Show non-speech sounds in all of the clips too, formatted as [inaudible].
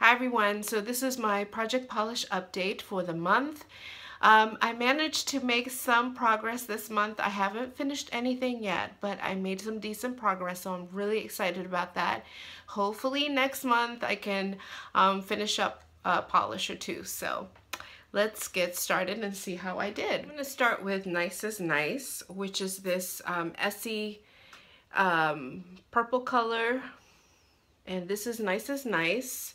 Hi everyone, so this is my project polish update for the month. Um, I managed to make some progress this month. I haven't finished anything yet, but I made some decent progress, so I'm really excited about that. Hopefully next month I can um, finish up a polish or two. So let's get started and see how I did. I'm going to start with Nice is Nice, which is this um, Essie um, purple color. And this is Nice is Nice.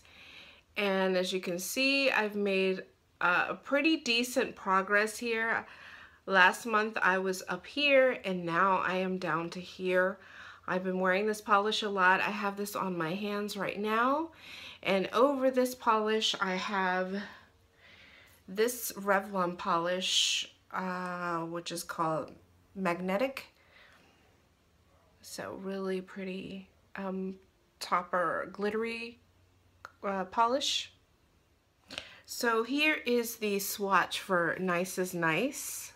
And as you can see, I've made uh, a pretty decent progress here. Last month I was up here and now I am down to here. I've been wearing this polish a lot. I have this on my hands right now. And over this polish I have this Revlon polish, uh, which is called Magnetic. So really pretty um, topper glittery uh, polish. So here is the swatch for Nice is Nice.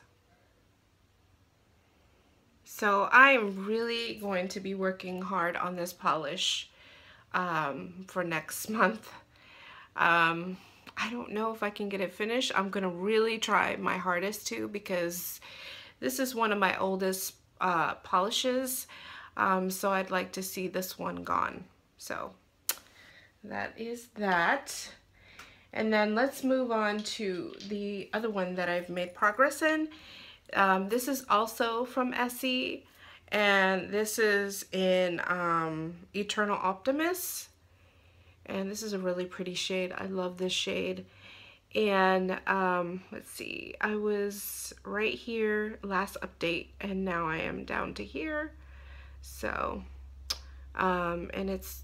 So I am really going to be working hard on this polish um, for next [laughs] month. Um, I don't know if I can get it finished. I'm going to really try my hardest to because this is one of my oldest uh, polishes. Um, so I'd like to see this one gone. So that is that. And then let's move on to the other one that I've made progress in. Um, this is also from Essie and this is in um, Eternal Optimist. And this is a really pretty shade. I love this shade. And um, let's see, I was right here last update and now I am down to here. So, um, and it's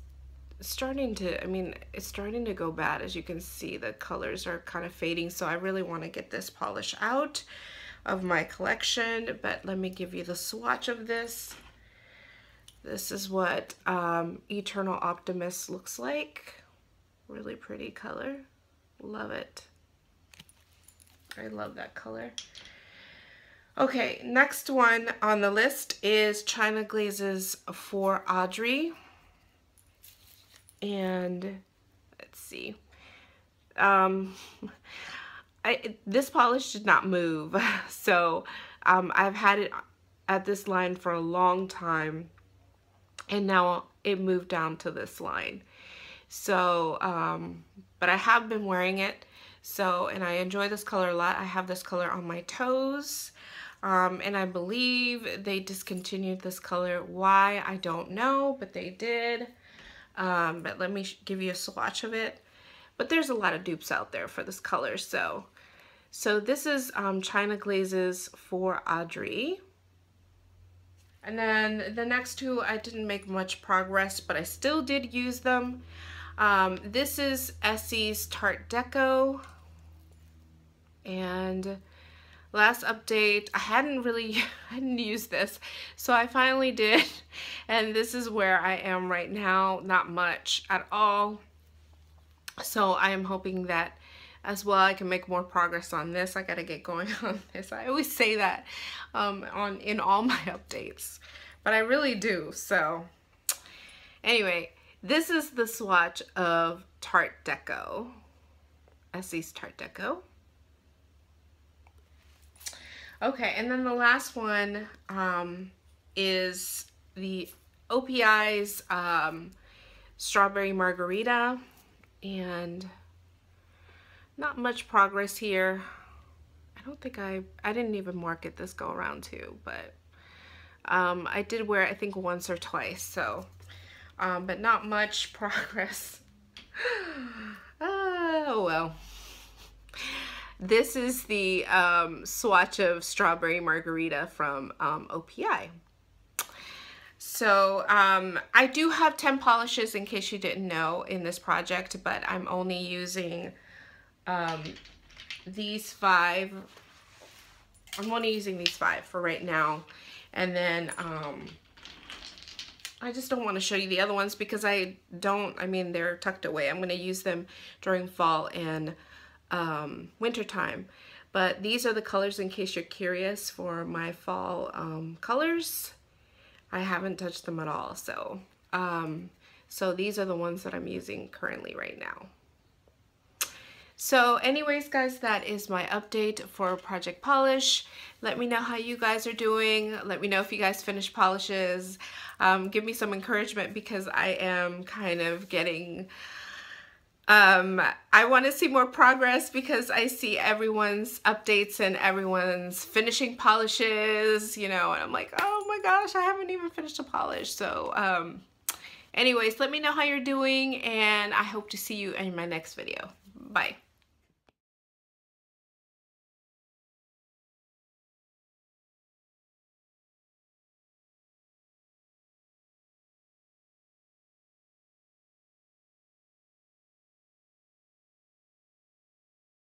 starting to, I mean, it's starting to go bad. As you can see, the colors are kind of fading. So I really want to get this polish out of my collection. But let me give you the swatch of this. This is what um, Eternal Optimist looks like. Really pretty color. Love it. I love that color. Okay, next one on the list is China Glaze's for Audrey and let's see. Um [laughs] I this polish did not move [laughs] so um I've had it at this line for a long time and now it moved down to this line. So um but I have been wearing it so and I enjoy this color a lot. I have this color on my toes um, and I believe they discontinued this color. Why I don't know but they did um, but let me give you a swatch of it. But there's a lot of dupes out there for this color. So, so this is um, China Glaze's for Audrey. And then the next two, I didn't make much progress, but I still did use them. Um, this is Essie's Tart Deco. And last update I hadn't really [laughs] I hadn't used this. So I finally did [laughs] and this is where I am right now not much at all. So I am hoping that as well I can make more progress on this. I gotta get going [laughs] on this. I always say that um, on in all my updates but I really do. So anyway this is the swatch of Tart Deco. Essie's Tart Deco Okay, and then the last one um, is the OPI's um, Strawberry Margarita, and not much progress here. I don't think I, I didn't even market this go around too, but um, I did wear it I think once or twice, so, um, but not much [laughs] progress. oh well. This is the um, swatch of Strawberry Margarita from um, OPI. So um, I do have 10 polishes in case you didn't know in this project, but I'm only using um, these five. I'm only using these five for right now. And then um, I just don't want to show you the other ones because I don't, I mean, they're tucked away. I'm going to use them during fall and um, wintertime. But these are the colors in case you're curious for my fall um, colors. I haven't touched them at all. So, um, so these are the ones that I'm using currently right now. So anyways, guys, that is my update for Project Polish. Let me know how you guys are doing. Let me know if you guys finish polishes. Um, give me some encouragement because I am kind of getting um, I want to see more progress because I see everyone's updates and everyone's finishing polishes, you know, and I'm like, oh my gosh, I haven't even finished a polish. So, um, anyways, let me know how you're doing and I hope to see you in my next video. Bye.